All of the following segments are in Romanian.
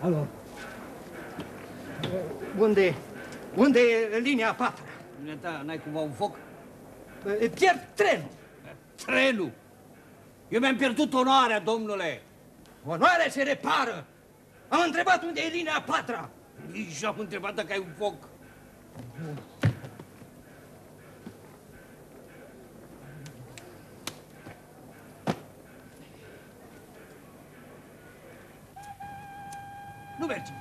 Alo. Unde, unde e linia 4? Dumneata, n-ai cumva un foc? Pierd trenul. Trenul! Eu mi-am pierdut onoarea, domnule! Onoarea se repară. Am întrebat unde e linia 4 Nici am întrebat dacă ai un foc. Nu merge.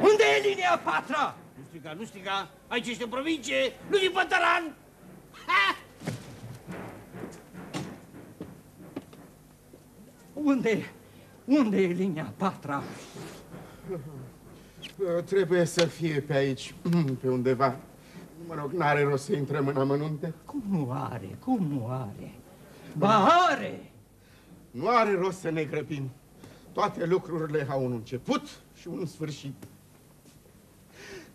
Unde e linia 4 Nu striga, nu striga. Aici ești în provincie, nu din Pătăran. Ha! Unde, unde e linia 4 Trebuie să fie pe aici, pe undeva. Mă rog, n-are rost să intrăm în amănunte. Cum nu are, cum nu are? Ba are! Nu are rost să ne grăbim. Toate lucrurile au un început și un sfârșit.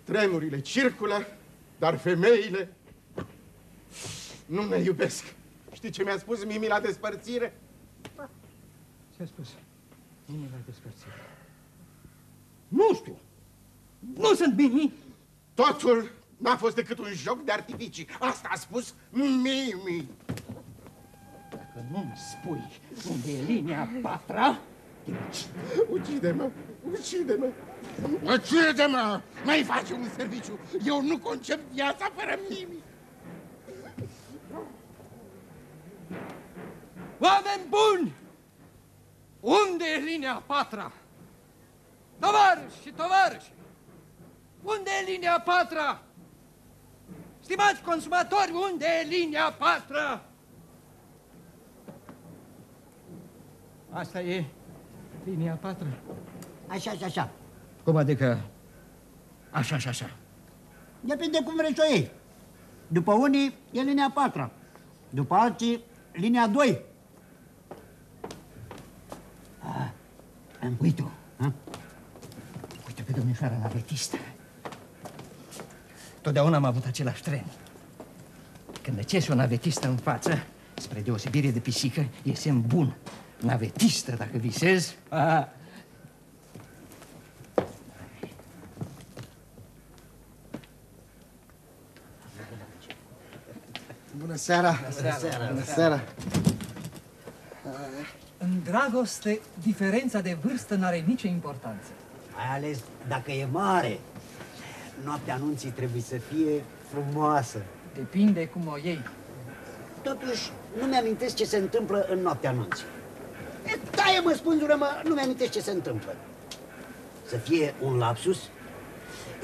Trenurile circulă, dar femeile nu ne iubesc. Știi ce mi-a spus Mimi la despărțire? Ce-a spus? Mimi la despărțire. Nu știu. Nu sunt Mimi. Totul n-a fost decât un joc de artificii. Asta a spus Mimi. Dacă nu-mi spui unde e linia 4 Ucide-mă! Ucide-mă! Ucide-mă! Mai face un serviciu! Eu nu concep viața fără Mimi! Oameni buni! Unde e linia 4 Tovarăși și tovarăși! Unde e linia 4 Stimați consumatori, unde e linia 4 Asta e linia 4 Așa și așa. Cum adică așa și așa? Depinde cum vrei să o iei. După unii e linia 4 după alții linia 2. Ah, îmi pui tu, ha? Uite pe domnișoara navetistă. Totdeauna am avut același tren. Când decese o navetistă în față, spre deosebire de pisică, e semn bun. Navetistă, dacă visezi. A, Bună seara! Bună seara! Bună seara! În dragoste, diferența de vârstă n-are nicio importanță. Mai ales dacă e mare. Noaptea anunții trebuie să fie frumoasă. Depinde cum o iei. Totuși, nu mi-amintesc ce se întâmplă în noaptea anunții. E, taie-mă, spânzură-mă, nu mi-amintesc ce se întâmplă. Să fie un lapsus?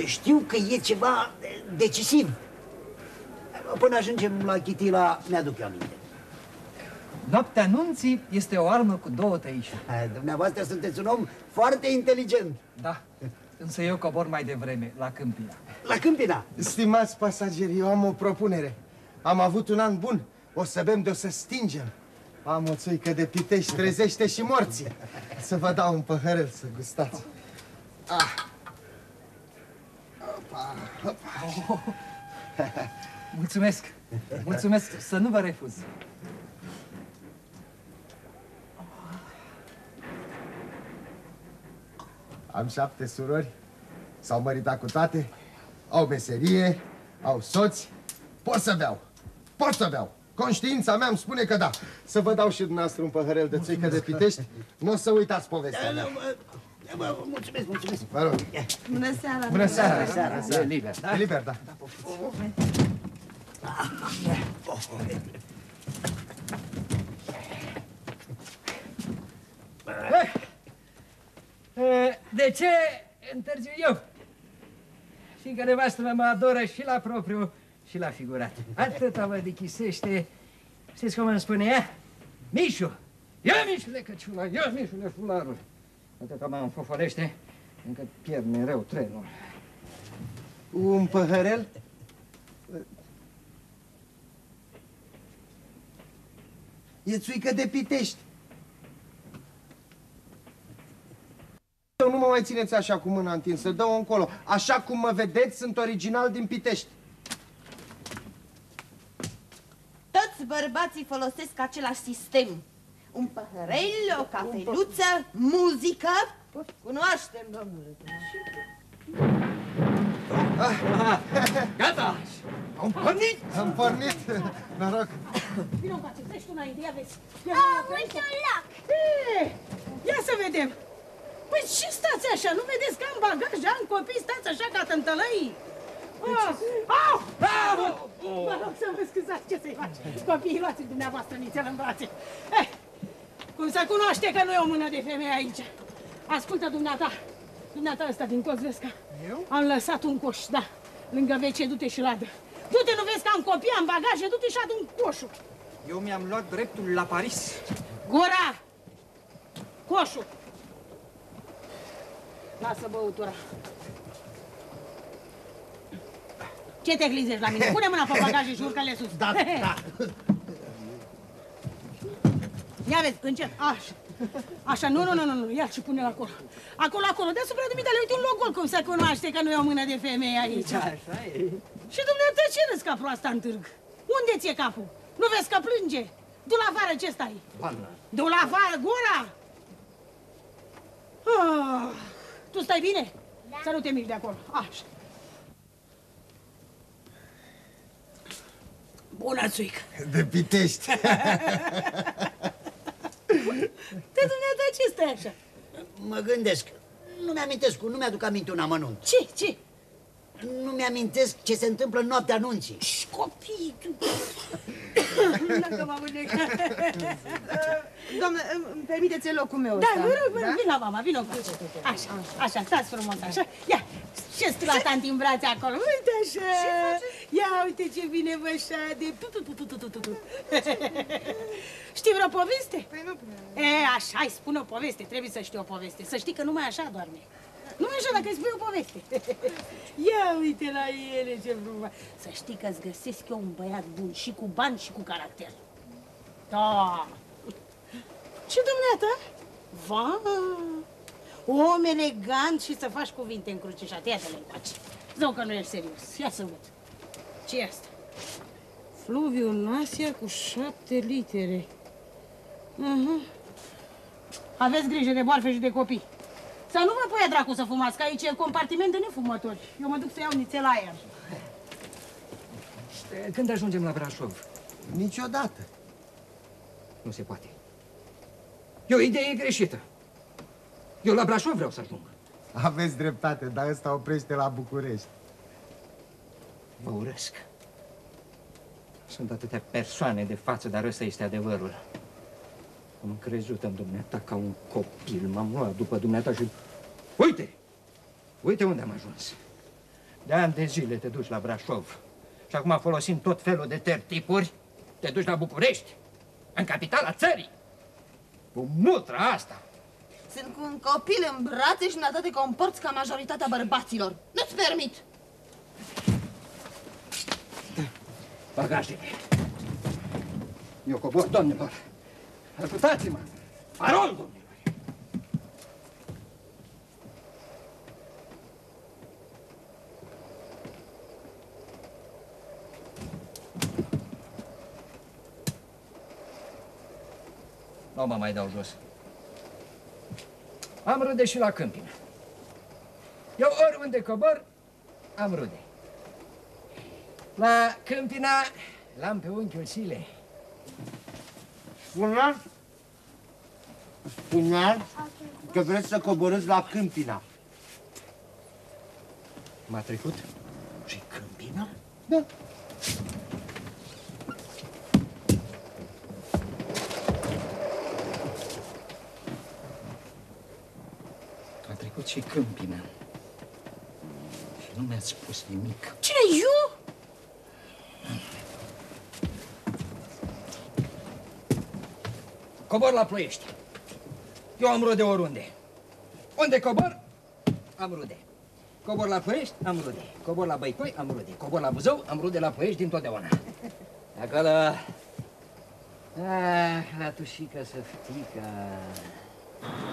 Știu că e ceva decisiv. Până ajungem la Chitila, mi-aduc eu aminte. Noaptea anunții este o armă cu două tăișuri. Dumneavoastră sunteți un om foarte inteligent. Da, însă eu cobor mai devreme, la Câmpina. La Câmpina? Stimați pasageri, eu am o propunere. Am avut un an bun. O să bem de o să stingem. Am o țuică de pitești, trezește și morții. Să vă dau un păhărel să gustați. Ah. Opa, opa. Mulțumesc, mulțumesc, să nu vă refuz. Am șapte surori, s-au măritat cu toate, au meserie, au soți, pot să beau, pot să beau. Conștiința mea îmi spune că da. Să vă dau și dumneavoastră un păhărel de țuică de pitești, nu o să uitați povestea mea. Mulțumesc, mulțumesc. Vă rog. Bună seara! Bună seara. Bună seara. Bună seara. E liber, da? E liber, da. De ce întârziu eu? Fiindcă nevastă mea mă adoră și la propriu și la figurat. Atâta vă dichisește. Știți cum îmi spune ea? Mișu! Ia, Mișule Căciula, ia, Mișule Fularul! Atâta mă înfofolește încă pierd mereu trenul. Un păhărel? E țuică de pitești. Nu mă mai țineți așa cu mâna întinsă, dă-o încolo. Așa cum mă vedeți, sunt original din Pitești. Bărbații folosesc același sistem. Un păhărel, o cafeluță, muzică. Cunoaștem, domnule. Gata! Am pornit! Am pornit. Noroc. Vino încoace, treci tu înainte, ia vezi. Am uite un lac. Ei, Ia să vedem. Păi ce stați așa? Nu vedeți că am bagaj, am copii, stați așa ca tântălăii? Oh, au! Au! Mă rog să vă scuzați ce să-i faci. Copiii luați dumneavoastră nițel în brațe. Eh, cum să cunoaște că nu e o mână de femeie aici. Ascultă dumneata, dumneata ăsta din Cozvesca. Eu? Am lăsat un coș, da, lângă vece, du-te și ladă. Du-te, nu vezi că am copii, am bagaje, du-te și adu un coșul. Eu mi-am luat dreptul la Paris. Gura! Coșul! Lasă băutura. Ce te glizești la mine? Pune mâna pe bagaje și urcă-le sus. Da, da. Ia vezi, încet, așa. Așa, nu, nu, nu, nu, nu, ia și pune-l acolo. Acolo, acolo, deasupra dumitale, uite un loc gol, cum se cunoaște că nu e o mână de femeie aici. Așa e. Și dumneavoastră ce râzi ca proasta în târg? Unde ți-e capul? Nu vezi că plânge? Du la afară, ce stai? Doamnă, Du la afară, gura! Ah, tu stai bine? Da. Să nu te miști de acolo. Așa. Bună, țuică! De Pitești. De dumneata ce stai așa? Mă gândesc. Nu mi-amintesc, nu mi-aduc aminte un amănunt. Ce, ce? Nu mi-amintesc ce se întâmplă în noaptea anunții. Și copii! Dacă mă mânecă. Doamne, îmi îmi permiteți locul meu Da, ăsta, vă rog, da? vin la mama, vin cu Așa, așa, stați frumos, așa. Ia, ce stă la tanti în brațe acolo? Uite așa. Ia, uite ce bine vă de... tu, tu, tu, tu, tu, tu, tu, tu. Știi vreo poveste? Păi nu prea. E, așa, hai, spune o poveste, trebuie să știi o poveste. Să știi că numai așa doarme. Numai așa dacă îți spui o poveste. Ia uite la ele ce frumos. Să știi că îți găsesc eu un băiat bun și cu bani și cu caracter. Da. Ce dumneata? Va, om elegant și să faci cuvinte încrucișate. Ia-te-le încoace. Zău că nu ești serios. Ia să văd. Ce e asta? Fluviu Nasia cu șapte litere. Uh-huh. Aveți grijă de boarfe și de copii. Să nu vă pui dracu să fumați, că aici e compartiment de nefumători. Eu mă duc să iau nițel aer. când ajungem la Brașov? Niciodată. Nu se poate. E o idee greșită. Eu la Brașov vreau să ajung. Aveți dreptate, dar ăsta oprește la București. Vă urăsc. Sunt atâtea persoane de față, dar ăsta este adevărul. Am crezut în dumneata ca un copil. M-am luat după dumneata și... Uite! Uite unde am ajuns. De ani de zile te duci la Brașov. Și acum folosim tot felul de tertipuri. Te duci la București. În capitala țării. Cu mutra asta. Sunt cu un copil în brațe și dumneata te comporți ca majoritatea bărbaților. Nu-ți permit! Bagajele. Eu cobor, domnilor. Ascultați-mă. Parol, domnilor. Nu mă mai dau jos. Am rude și la câmpină. Eu oriunde cobor, am rude. La Câmpina l-am pe unchiul Sile. Spunea? Spunea că vreți să coborâți la Câmpina. M-a trecut? Și Câmpina? Da. A trecut și Câmpina. Și nu mi-ați spus nimic. Cine, eu? Cobor la Ploiești. Eu am rude oriunde. Unde cobor, am rude. Cobor la Ploiești, am rude. Cobor la Băicoi, am rude. Cobor la Buzău, am rude la Ploiești dintotdeauna. Acolo... Ah, la tușică să ftică.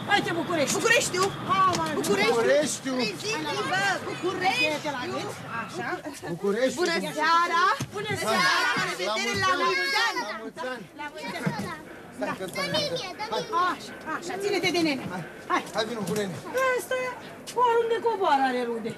Haide, București! Bucureștiu! București! Bucureștiu! Prezintă-vă! București! Așa. Bucureștiu! Bună seara! Bună seara! La revedere la mulți ani! Da, la voi. Stai că stai. Hai, Așa, așa, ține-te de nene. Hai. hai vină cu nene. Asta e, oriunde coboară are rude.